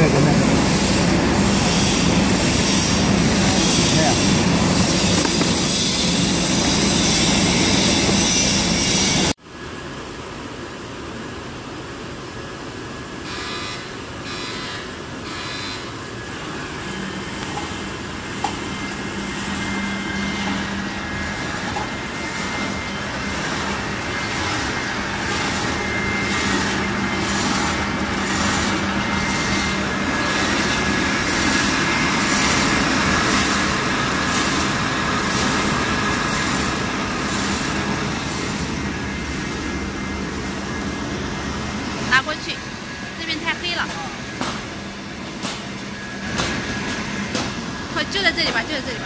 Amen. Amen. 拿过去，这边太黑了。快就在这里吧，就在这里吧。